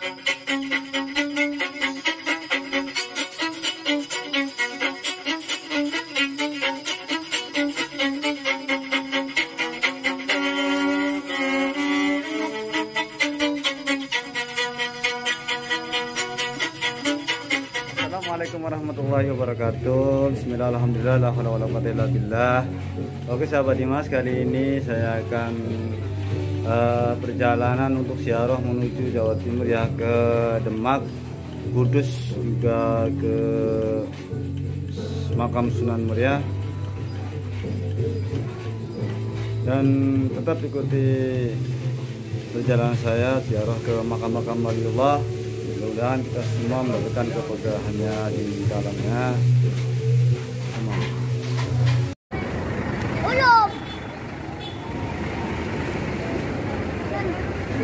Assalamualaikum warahmatullahi wabarakatuh. Bismillah alhamdulillah la hawla wala Oke sahabat Dimas kali ini saya akan uh, perjalanan untuk siaroh menuju Jawa Timur ya ke Demak Kudus juga ke makam Sunan Muria. Dan tetap ikuti perjalanan saya siaroh ke makam-makam waliullah. Mudah-mudahan kita semua mendapatkan keberkahannya di dalamnya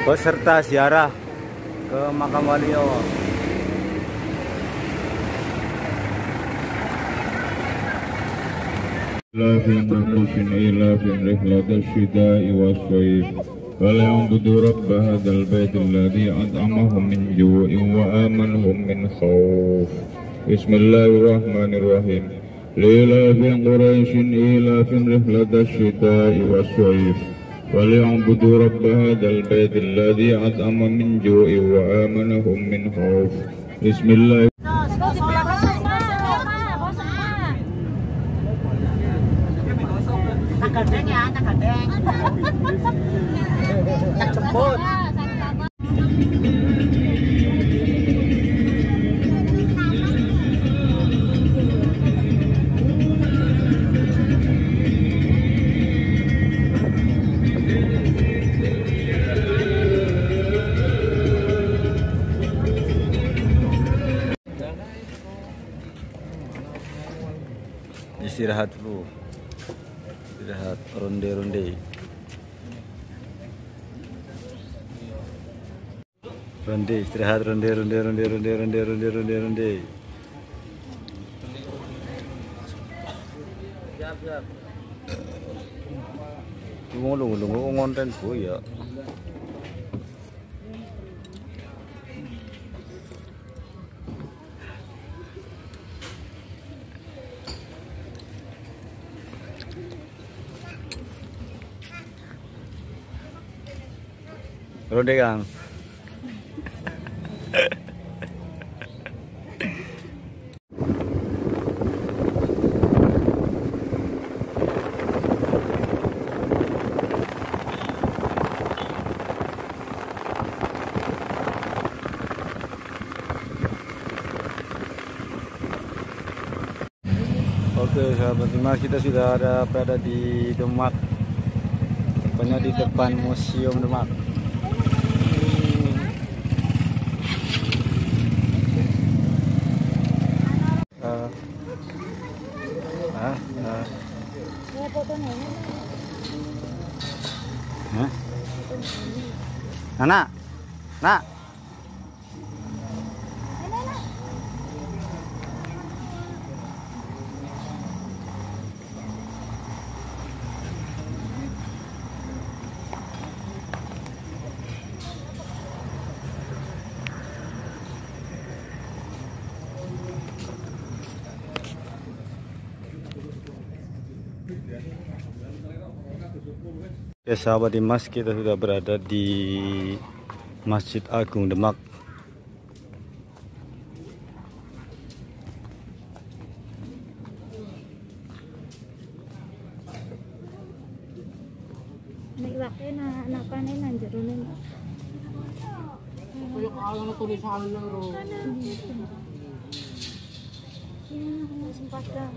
Peserta ziarah ke makam wali Allah. لا في نقص إلا في رحلة الشتاء والصيف فليعبدوا رب هذا البيت الذي أطعمهم من جوع وآمنهم من خوف بسم الله الرحمن الرحيم لإلاف قريش إيلاف رحلة الشتاء والصيف وليعبدوا رب هذا البيت الذي أطعم من جوع وآمنهم من خوف بسم الله Nakadeng ya, nakadeng. Tak jemput. Istirahat dulu. Istirahat ronde-ronde. Ronde, istirahat ronde ronde ronde ronde ronde ronde ronde ronde. Siap, siap. Ngulung-ngulung ngonten bu ya. Ronde Kang. Oke sahabat Dimas kita sudah ada berada di Demak Tepatnya di depan Museum Demak Nana, Nah, Ya sahabat Dimas kita sudah berada di Masjid Agung Demak Nikwake na hanapan ay nandiyo rin. Kuya ko Ini sempat lang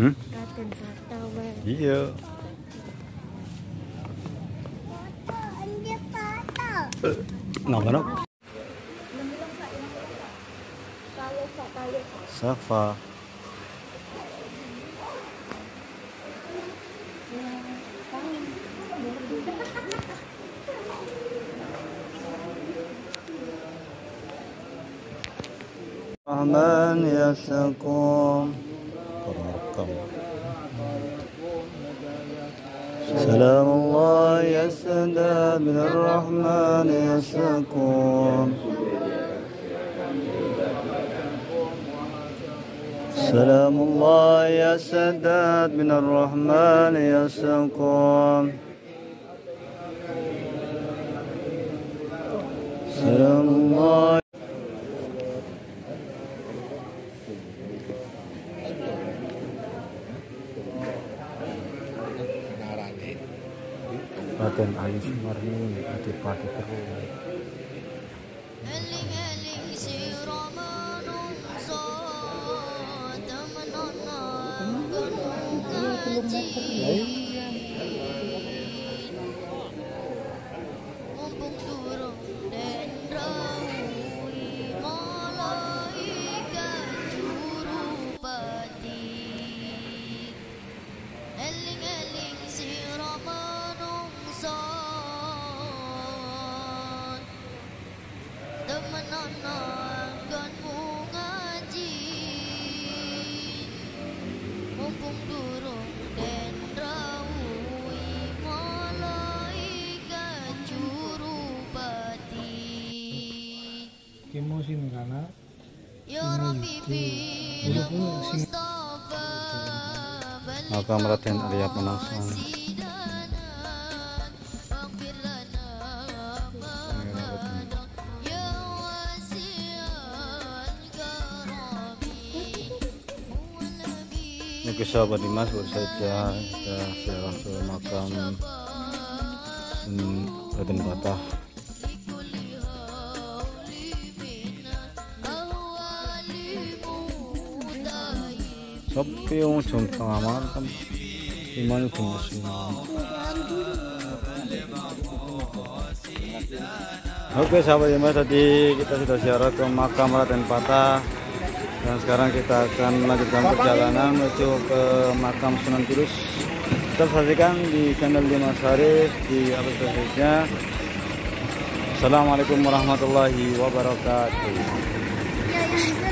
Hmm? Iya Nggak mana? Safa Rahman yasakum makam سلام الله يسداد من الرحمن يسكون سلام الله يسداد من الرحمن يسكون سلام Raden Ayu Sumarni Adipati Terus Eling-eling sira Ya bil mustafa Makam Raden Arya Penangsang Ini kisah Pak Dimas baru saja kita siarah ke makam hmm, Raden Batah Oke sahabat Dimas tadi kita sudah siarah ke makam Raden Patah dan sekarang kita akan melanjutkan perjalanan menuju ke makam Sunan Kudus. Kita saksikan di channel Dimas Harif di aplikasinya Assalamualaikum warahmatullahi wabarakatuh. Ya, ya,